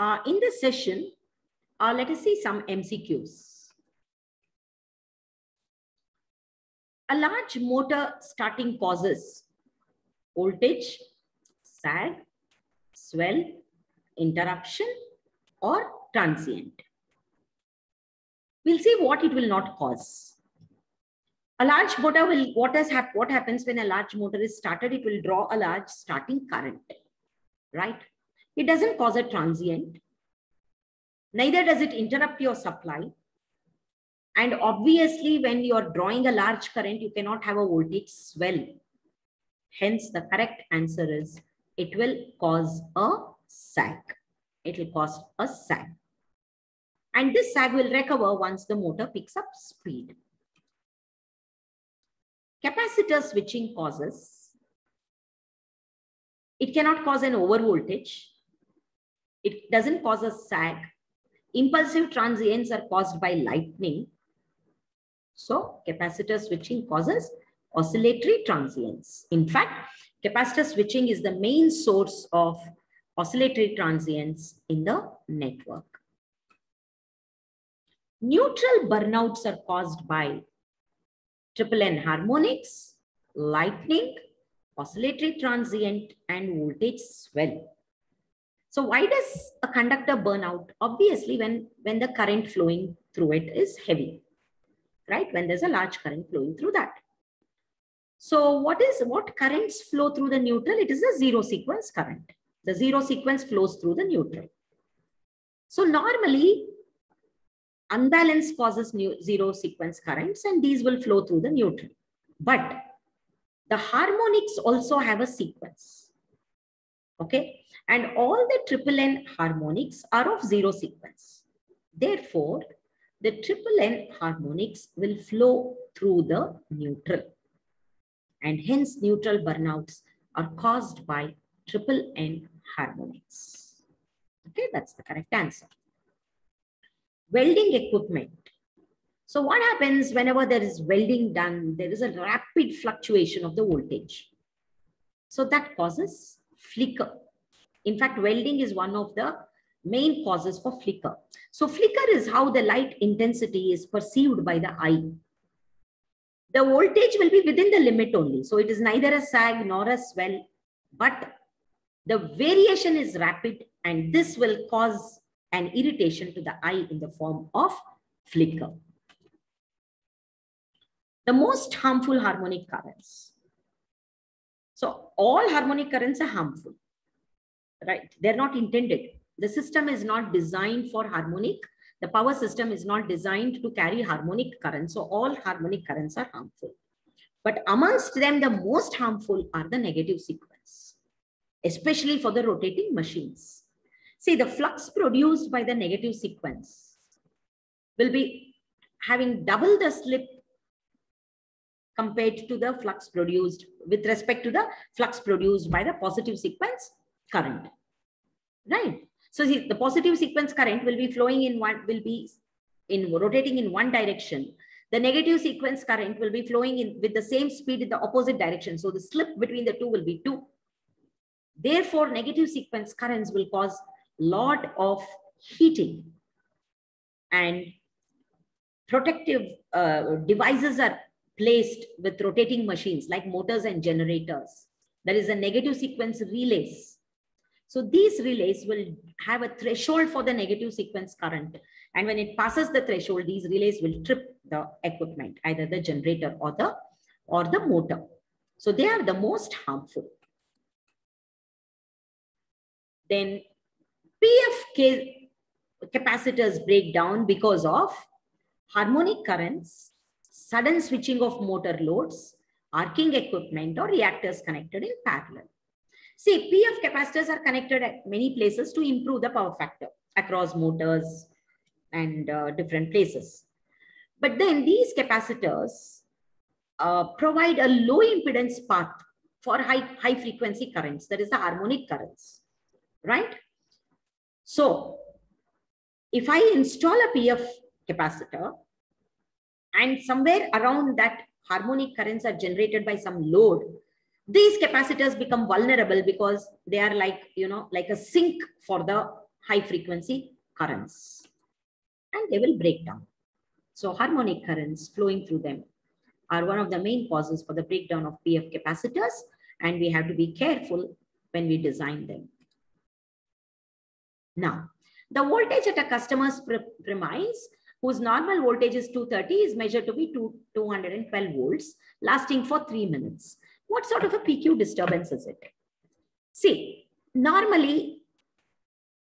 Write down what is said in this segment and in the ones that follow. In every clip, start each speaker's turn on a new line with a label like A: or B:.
A: Uh, in this session, uh, let us see some MCQs. A large motor starting causes voltage, sag, swell, interruption, or transient. We'll see what it will not cause. A large motor will, what, has hap what happens when a large motor is started? It will draw a large starting current, right? It doesn't cause a transient. Neither does it interrupt your supply. And obviously, when you're drawing a large current, you cannot have a voltage swell. Hence, the correct answer is it will cause a sag. It will cause a sag. And this sag will recover once the motor picks up speed. Capacitor switching causes, it cannot cause an overvoltage. It doesn't cause a sag. Impulsive transients are caused by lightning. So capacitor switching causes oscillatory transients. In fact, capacitor switching is the main source of oscillatory transients in the network. Neutral burnouts are caused by triplen harmonics, lightning, oscillatory transient, and voltage swell. So why does a conductor burn out? Obviously, when, when the current flowing through it is heavy, right? When there's a large current flowing through that. So what is what currents flow through the neutral? It is a zero sequence current. The zero sequence flows through the neutral. So normally unbalance causes new zero sequence currents and these will flow through the neutral. But the harmonics also have a sequence. Okay. And all the triplen harmonics are of zero sequence. Therefore, the triplen harmonics will flow through the neutral. And hence neutral burnouts are caused by triplen harmonics. Okay, that's the correct answer welding equipment. So what happens whenever there is welding done, there is a rapid fluctuation of the voltage. So that causes flicker. In fact, welding is one of the main causes for flicker. So flicker is how the light intensity is perceived by the eye. The voltage will be within the limit only. So it is neither a sag nor a swell, but the variation is rapid and this will cause an irritation to the eye in the form of flicker. The most harmful harmonic currents. So all harmonic currents are harmful, right? They're not intended. The system is not designed for harmonic. The power system is not designed to carry harmonic currents. So all harmonic currents are harmful. But amongst them, the most harmful are the negative sequence, especially for the rotating machines. See, the flux produced by the negative sequence will be having double the slip compared to the flux produced with respect to the flux produced by the positive sequence current. Right? So see, the positive sequence current will be flowing in one, will be in rotating in one direction. The negative sequence current will be flowing in with the same speed in the opposite direction. So the slip between the two will be two. Therefore, negative sequence currents will cause lot of heating and protective uh, devices are placed with rotating machines like motors and generators. There is a negative sequence relays. So these relays will have a threshold for the negative sequence current. And when it passes the threshold, these relays will trip the equipment, either the generator or the, or the motor. So they are the most harmful. Then PF capacitors break down because of harmonic currents, sudden switching of motor loads, arcing equipment or reactors connected in parallel. See, PF capacitors are connected at many places to improve the power factor across motors and uh, different places. But then these capacitors uh, provide a low impedance path for high, high frequency currents, that is the harmonic currents, right? So if I install a PF capacitor and somewhere around that harmonic currents are generated by some load, these capacitors become vulnerable because they are like, you know, like a sink for the high frequency currents and they will break down. So harmonic currents flowing through them are one of the main causes for the breakdown of PF capacitors and we have to be careful when we design them. Now, the voltage at a customer's pre premise whose normal voltage is 230 is measured to be two, 212 volts lasting for three minutes. What sort of a PQ disturbance is it? See, normally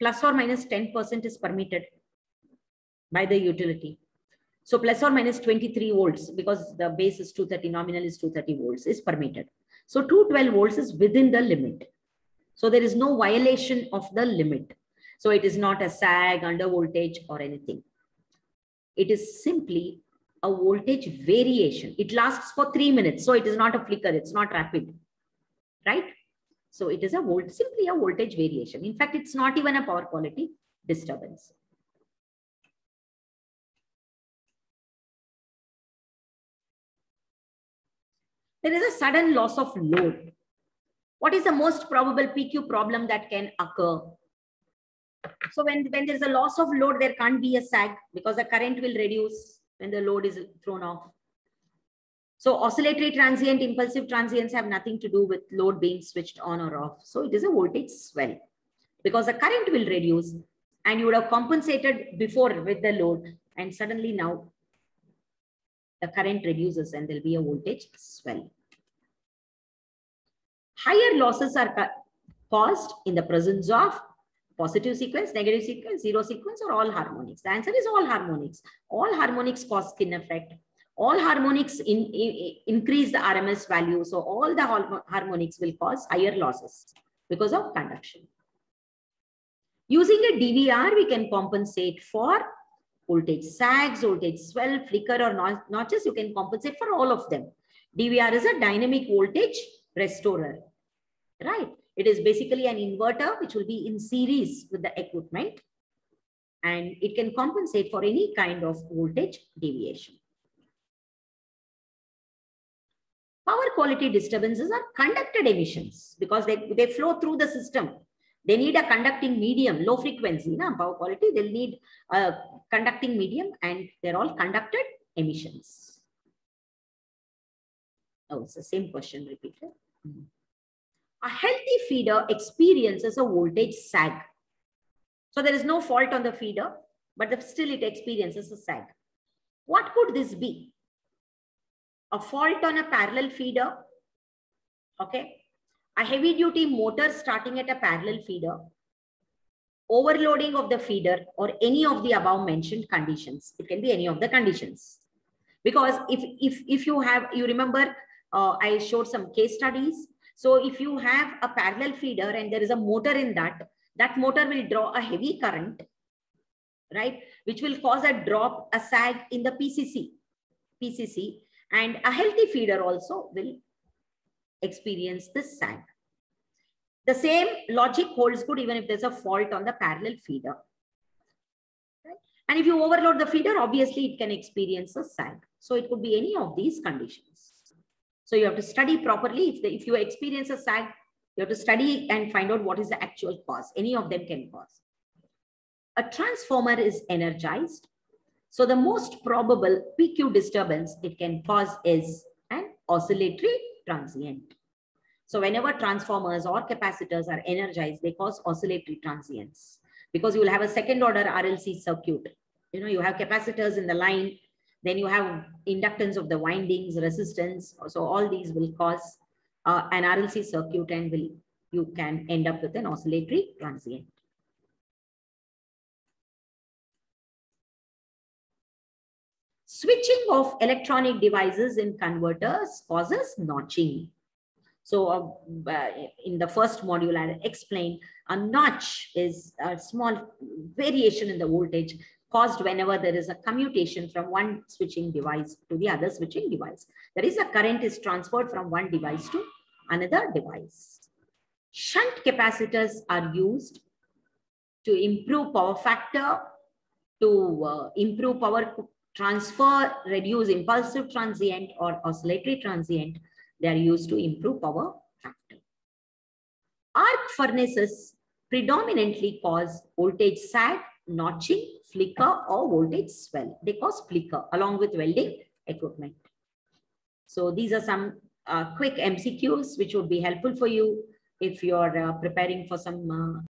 A: plus or minus 10% is permitted by the utility. So plus or minus 23 volts because the base is 230, nominal is 230 volts is permitted. So 212 volts is within the limit. So there is no violation of the limit. So it is not a sag, under voltage or anything. It is simply a voltage variation. It lasts for three minutes. So it is not a flicker. It's not rapid, right? So it is a volt, simply a voltage variation. In fact, it's not even a power quality disturbance. There is a sudden loss of load. What is the most probable PQ problem that can occur? So when, when there's a loss of load, there can't be a sag because the current will reduce when the load is thrown off. So oscillatory transient, impulsive transients have nothing to do with load being switched on or off. So it is a voltage swell because the current will reduce and you would have compensated before with the load and suddenly now the current reduces and there'll be a voltage swell. Higher losses are caused in the presence of positive sequence, negative sequence, zero sequence, or all harmonics? The answer is all harmonics. All harmonics cause skin effect. All harmonics in, in, increase the RMS value. So all the harmonics will cause higher losses because of conduction. Using a DVR, we can compensate for voltage sags, voltage swell, flicker, or notches. You can compensate for all of them. DVR is a dynamic voltage restorer, right? It is basically an inverter which will be in series with the equipment and it can compensate for any kind of voltage deviation. Power quality disturbances are conducted emissions because they, they flow through the system. They need a conducting medium, low frequency, na, power quality, they'll need a conducting medium and they're all conducted emissions. Oh, it's the same question repeated. Mm -hmm. A healthy feeder experiences a voltage sag. So there is no fault on the feeder, but still it experiences a sag. What could this be? A fault on a parallel feeder, okay? A heavy duty motor starting at a parallel feeder, overloading of the feeder or any of the above mentioned conditions. It can be any of the conditions. Because if, if, if you have, you remember, uh, I showed some case studies so if you have a parallel feeder and there is a motor in that, that motor will draw a heavy current, right? Which will cause a drop, a sag in the PCC, PCC and a healthy feeder also will experience this sag. The same logic holds good even if there's a fault on the parallel feeder. And if you overload the feeder, obviously it can experience a sag. So it could be any of these conditions. So you have to study properly. If, the, if you experience a sag, you have to study and find out what is the actual cause. Any of them can cause. A transformer is energized. So the most probable PQ disturbance it can cause is an oscillatory transient. So whenever transformers or capacitors are energized, they cause oscillatory transients because you will have a second order RLC circuit. You know, you have capacitors in the line then you have inductance of the windings, resistance. So all these will cause uh, an RLC circuit and will you can end up with an oscillatory transient. Switching of electronic devices in converters causes notching. So uh, in the first module, I explained a notch is a small variation in the voltage caused whenever there is a commutation from one switching device to the other switching device. That is, a current is transferred from one device to another device. Shunt capacitors are used to improve power factor, to uh, improve power transfer, reduce impulsive transient or oscillatory transient. They are used to improve power factor. Arc furnaces predominantly cause voltage sag, notching, flicker, or voltage swell. They cause flicker along with welding equipment. So these are some uh, quick MCQs which would be helpful for you if you're uh, preparing for some uh,